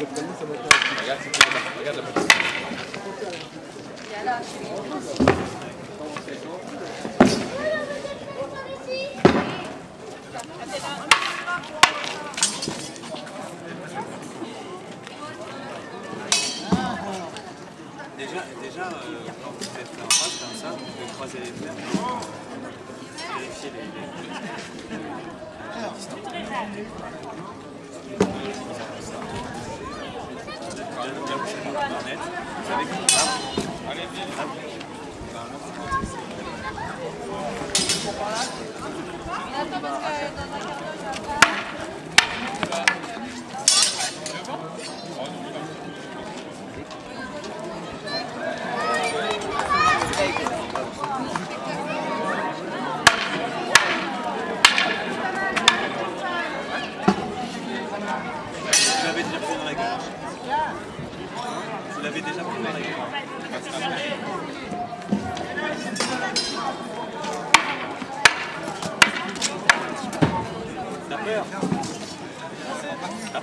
Déjà, déjà euh, quand vous êtes en face comme ça, vous pouvez croiser les fers. Vérifier les. les... que vous savez que Allez, viens. vous l'avez déjà pris dans la. Vous l'avez déjà gueule. T'as peur T'as